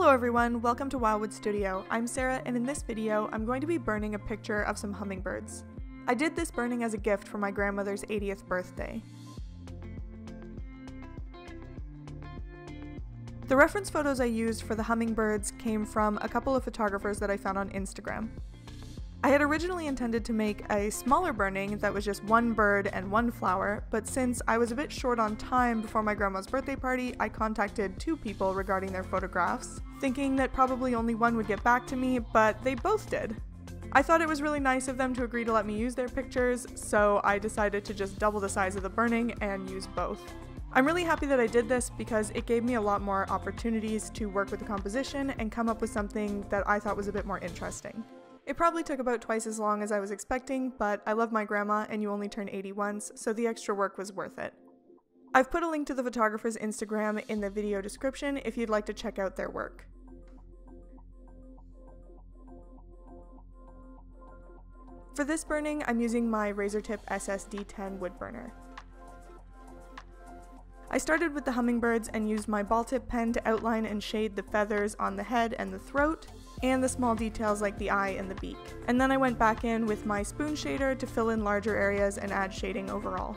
Hello everyone, welcome to Wildwood Studio. I'm Sarah and in this video I'm going to be burning a picture of some hummingbirds. I did this burning as a gift for my grandmother's 80th birthday. The reference photos I used for the hummingbirds came from a couple of photographers that I found on Instagram. I had originally intended to make a smaller burning that was just one bird and one flower, but since I was a bit short on time before my grandma's birthday party, I contacted two people regarding their photographs, thinking that probably only one would get back to me, but they both did. I thought it was really nice of them to agree to let me use their pictures, so I decided to just double the size of the burning and use both. I'm really happy that I did this because it gave me a lot more opportunities to work with the composition and come up with something that I thought was a bit more interesting. It probably took about twice as long as I was expecting, but I love my grandma and you only turn 80 once, so the extra work was worth it. I've put a link to the photographer's Instagram in the video description if you'd like to check out their work. For this burning, I'm using my Razertip SSD10 wood burner. I started with the hummingbirds and used my ball tip pen to outline and shade the feathers on the head and the throat, and the small details like the eye and the beak. And then I went back in with my spoon shader to fill in larger areas and add shading overall.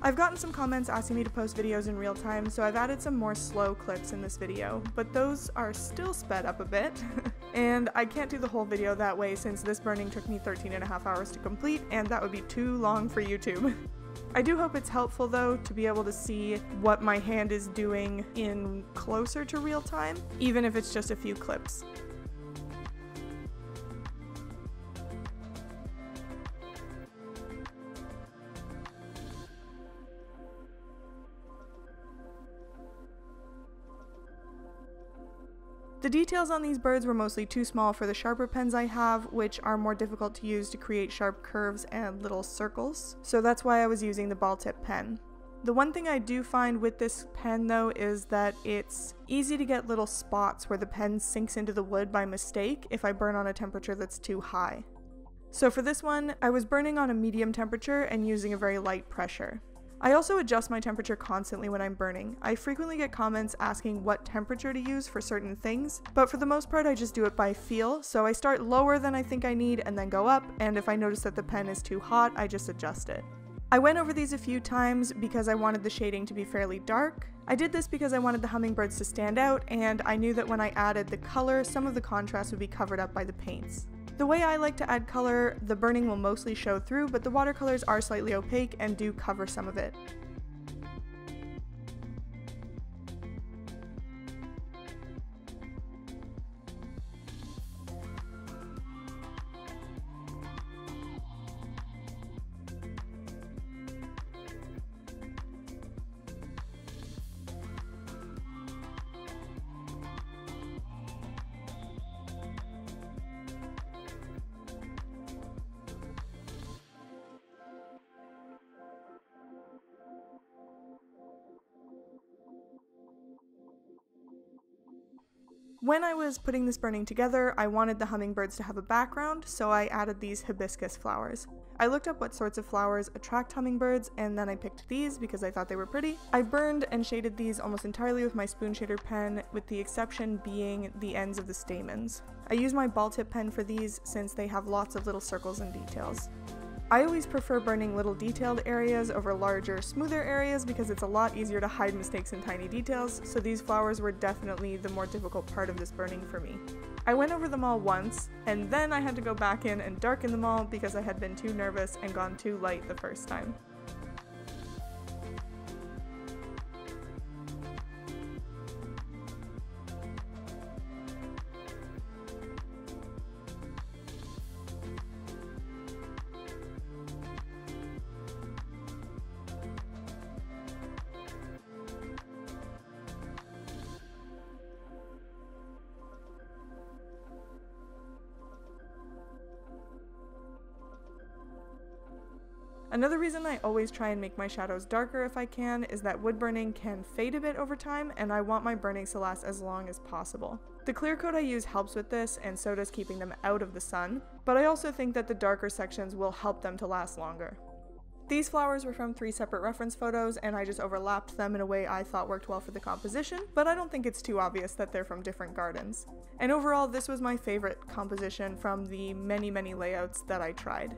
I've gotten some comments asking me to post videos in real time, so I've added some more slow clips in this video, but those are still sped up a bit. and I can't do the whole video that way since this burning took me 13 and a half hours to complete, and that would be too long for YouTube. I do hope it's helpful though to be able to see what my hand is doing in closer to real time, even if it's just a few clips. The details on these birds were mostly too small for the sharper pens I have, which are more difficult to use to create sharp curves and little circles, so that's why I was using the ball tip pen. The one thing I do find with this pen though is that it's easy to get little spots where the pen sinks into the wood by mistake if I burn on a temperature that's too high. So for this one, I was burning on a medium temperature and using a very light pressure. I also adjust my temperature constantly when I'm burning. I frequently get comments asking what temperature to use for certain things, but for the most part I just do it by feel, so I start lower than I think I need and then go up, and if I notice that the pen is too hot, I just adjust it. I went over these a few times because I wanted the shading to be fairly dark. I did this because I wanted the hummingbirds to stand out, and I knew that when I added the color, some of the contrast would be covered up by the paints. The way I like to add color, the burning will mostly show through, but the watercolors are slightly opaque and do cover some of it. When I was putting this burning together, I wanted the hummingbirds to have a background, so I added these hibiscus flowers. I looked up what sorts of flowers attract hummingbirds, and then I picked these because I thought they were pretty. I burned and shaded these almost entirely with my spoon shader pen, with the exception being the ends of the stamens. I use my ball tip pen for these since they have lots of little circles and details. I always prefer burning little detailed areas over larger, smoother areas because it's a lot easier to hide mistakes in tiny details, so these flowers were definitely the more difficult part of this burning for me. I went over them all once, and then I had to go back in and darken them all because I had been too nervous and gone too light the first time. Another reason I always try and make my shadows darker if I can is that wood burning can fade a bit over time and I want my burnings to last as long as possible. The clear coat I use helps with this and so does keeping them out of the sun, but I also think that the darker sections will help them to last longer. These flowers were from three separate reference photos, and I just overlapped them in a way I thought worked well for the composition, but I don't think it's too obvious that they're from different gardens. And overall, this was my favorite composition from the many, many layouts that I tried.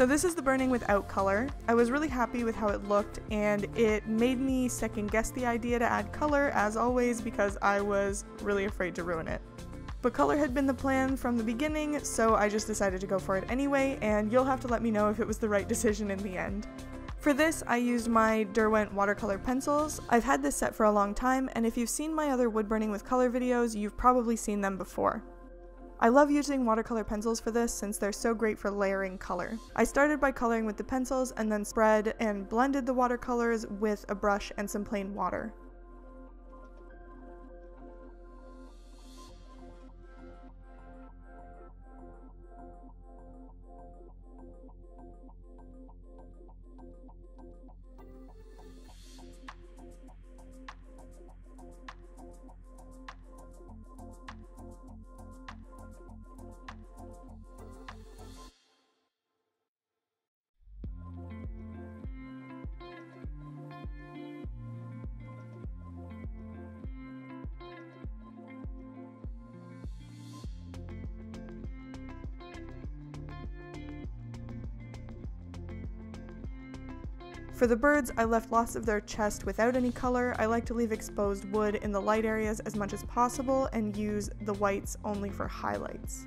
So this is the burning without color. I was really happy with how it looked and it made me second guess the idea to add color as always because I was really afraid to ruin it. But color had been the plan from the beginning, so I just decided to go for it anyway, and you'll have to let me know if it was the right decision in the end. For this, I used my Derwent watercolor pencils. I've had this set for a long time, and if you've seen my other wood burning with color videos, you've probably seen them before. I love using watercolor pencils for this since they're so great for layering color. I started by coloring with the pencils and then spread and blended the watercolors with a brush and some plain water. For the birds, I left lots of their chest without any color. I like to leave exposed wood in the light areas as much as possible and use the whites only for highlights.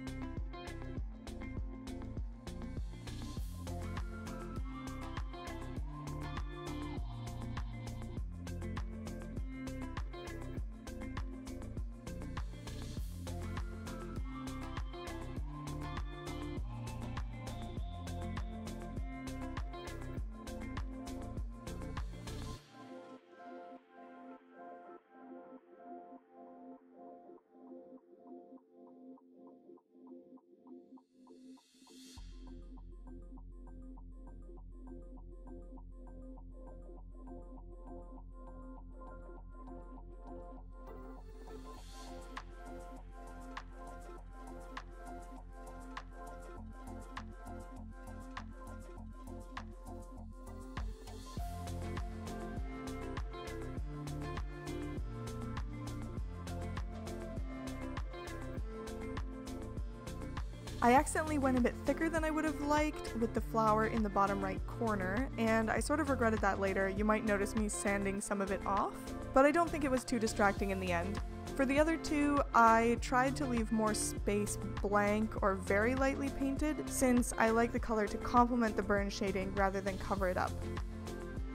I accidentally went a bit thicker than I would have liked with the flower in the bottom right corner, and I sort of regretted that later. You might notice me sanding some of it off, but I don't think it was too distracting in the end. For the other two, I tried to leave more space blank or very lightly painted, since I like the color to complement the burn shading rather than cover it up.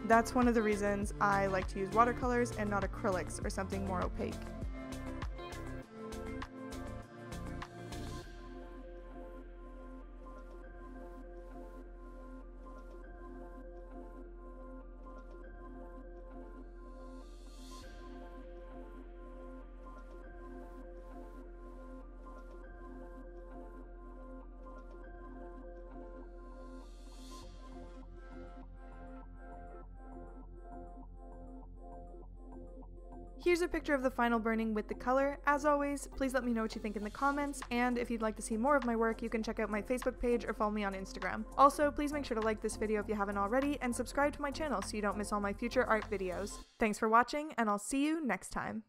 That's one of the reasons I like to use watercolors and not acrylics or something more opaque. Here's a picture of the final burning with the color. As always, please let me know what you think in the comments, and if you'd like to see more of my work, you can check out my Facebook page or follow me on Instagram. Also, please make sure to like this video if you haven't already, and subscribe to my channel so you don't miss all my future art videos. Thanks for watching, and I'll see you next time.